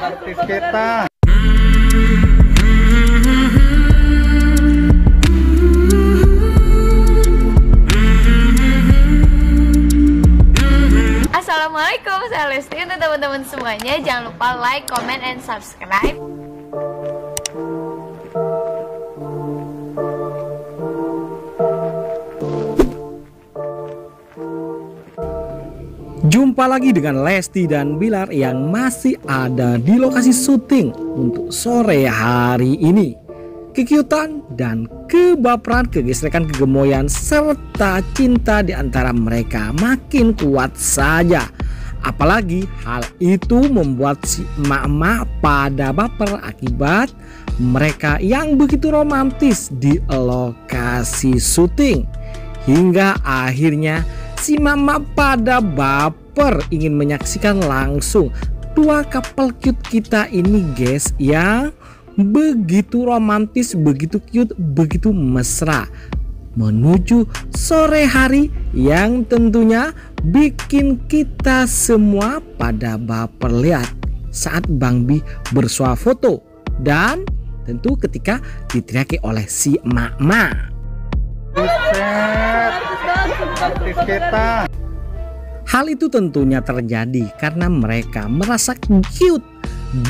artis kita. Assalamualaikum, saya Lesti Untuk teman-teman semuanya Jangan lupa like, comment, and subscribe Jumpa lagi dengan Lesti dan Bilar yang masih ada di lokasi syuting untuk sore hari ini. Kekiutan dan kebaperan, kegesrekan, kegemoyan, serta cinta di antara mereka makin kuat saja. Apalagi hal itu membuat si emak-emak pada baper akibat mereka yang begitu romantis di lokasi syuting. Hingga akhirnya si mama pada baper ingin menyaksikan langsung dua couple cute kita ini guys yang begitu romantis, begitu cute, begitu mesra. Menuju sore hari yang tentunya bikin kita semua pada baper. Lihat saat Bang Bi bersuah foto dan tentu ketika diteriaki oleh si emak-emak. Kita. Hal itu tentunya terjadi karena mereka merasa cute,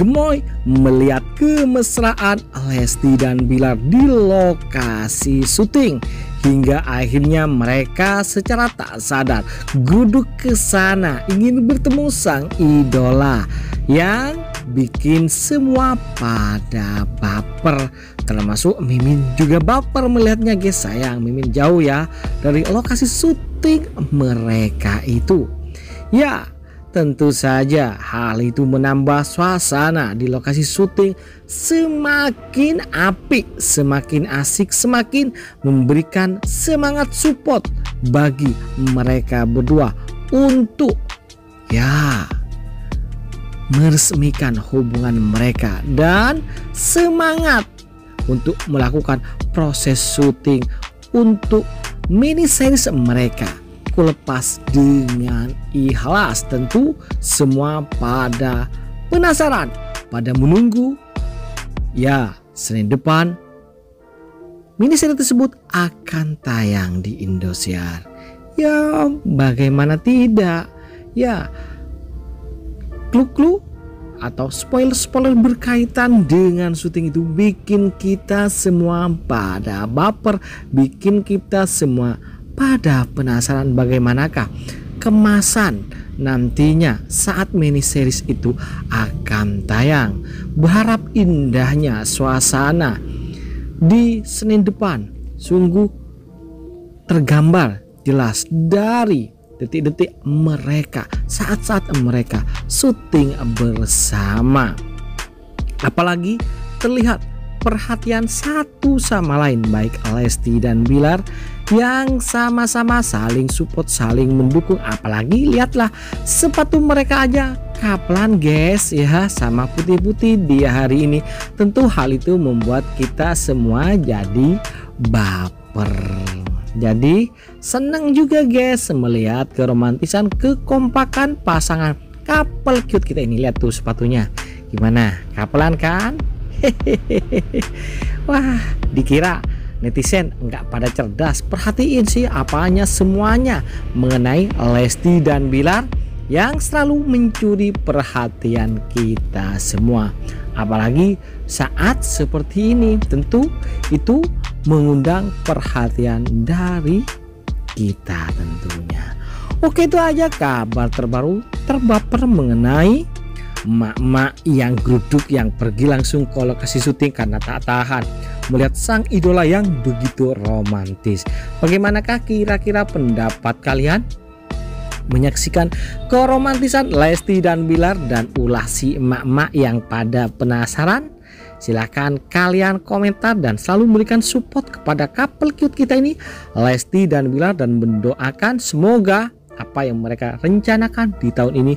gemoy melihat kemesraan Lesti dan Bilar di lokasi syuting. Hingga akhirnya mereka secara tak sadar guduk ke sana ingin bertemu sang idola yang bikin semua pada baper termasuk Mimin juga baper melihatnya guys. Sayang Mimin jauh ya dari lokasi syuting mereka itu. Ya tentu saja hal itu menambah suasana di lokasi syuting. Semakin apik semakin asik semakin memberikan semangat support bagi mereka berdua untuk ya meresmikan hubungan mereka. Dan semangat untuk melakukan proses syuting untuk mini series mereka. Kulepas dengan ikhlas tentu semua pada penasaran pada menunggu ya Senin depan mini series tersebut akan tayang di Indosiar. Ya bagaimana tidak? Ya clue-clue atau spoiler-spoiler berkaitan dengan syuting itu bikin kita semua pada baper, bikin kita semua pada penasaran bagaimanakah kemasan nantinya saat mini series itu akan tayang. Berharap indahnya suasana di Senin depan sungguh tergambar jelas dari detik-detik mereka saat-saat mereka syuting bersama. Apalagi terlihat perhatian satu sama lain baik Lesti dan Bilar yang sama-sama saling support saling mendukung. Apalagi lihatlah sepatu mereka aja kaplan guys ya sama putih-putih di hari ini. Tentu hal itu membuat kita semua jadi baper jadi senang juga guys melihat keromantisan kekompakan pasangan couple cute kita ini. Lihat tuh sepatunya. Gimana? Kapelan kan? Hehehe wah dikira netizen nggak pada cerdas. Perhatiin sih apanya semuanya mengenai Lesti dan Bilar yang selalu mencuri perhatian kita semua. Apalagi saat seperti ini. Tentu itu mengundang perhatian dari kita tentunya. Oke itu aja kabar terbaru terbaper mengenai emak-emak yang geruduk yang pergi langsung ke lokasi syuting karena tak tahan. Melihat sang idola yang begitu romantis. Bagaimanakah kira-kira pendapat kalian? Menyaksikan keromantisan Lesti dan Bilar dan ulah si emak-emak yang pada penasaran silahkan kalian komentar dan selalu memberikan support kepada couple cute kita ini Lesti dan Bilar dan mendoakan semoga apa yang mereka rencanakan di tahun ini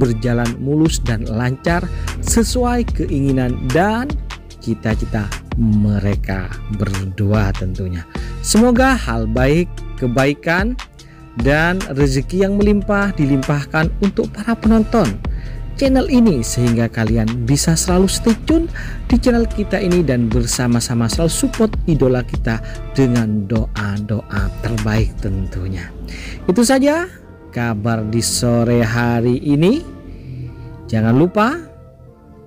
berjalan mulus dan lancar sesuai keinginan dan cita-cita mereka berdua tentunya. Semoga hal baik kebaikan dan rezeki yang melimpah dilimpahkan untuk para penonton channel ini sehingga kalian bisa selalu stay tune di channel kita ini dan bersama-sama selalu support idola kita dengan doa-doa terbaik tentunya. Itu saja kabar di sore hari ini. Jangan lupa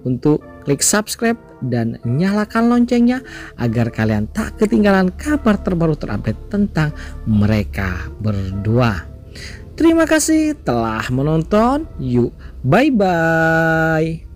untuk klik subscribe dan nyalakan loncengnya agar kalian tak ketinggalan kabar terbaru terupdate tentang mereka berdua. Terima kasih telah menonton. Yuk, bye bye.